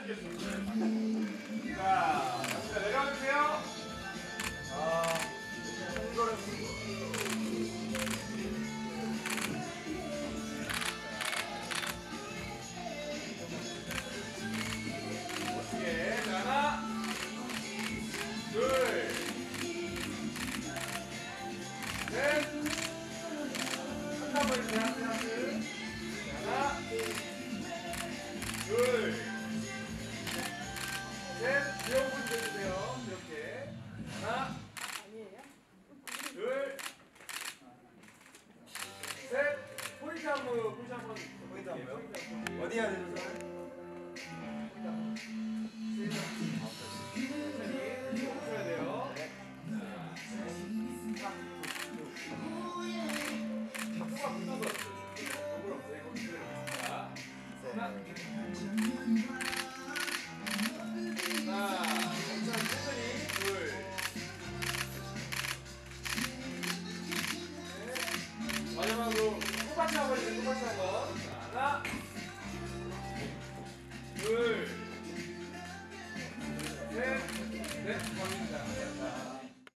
자, 갑니다. 내려가주세요. 아, 홍거를 어떻게? 자. 자, 한 번, 포인트 한 번. 포인트 한 번요? 포인트 한 번. 어디 해야? 천천히 멈춰야 돼요. 박수가 붙어서 그대로 하나, 똑같이 하고 있어요. 똑같이 하고. 하나, 둘, 셋, 넷, 갑니다.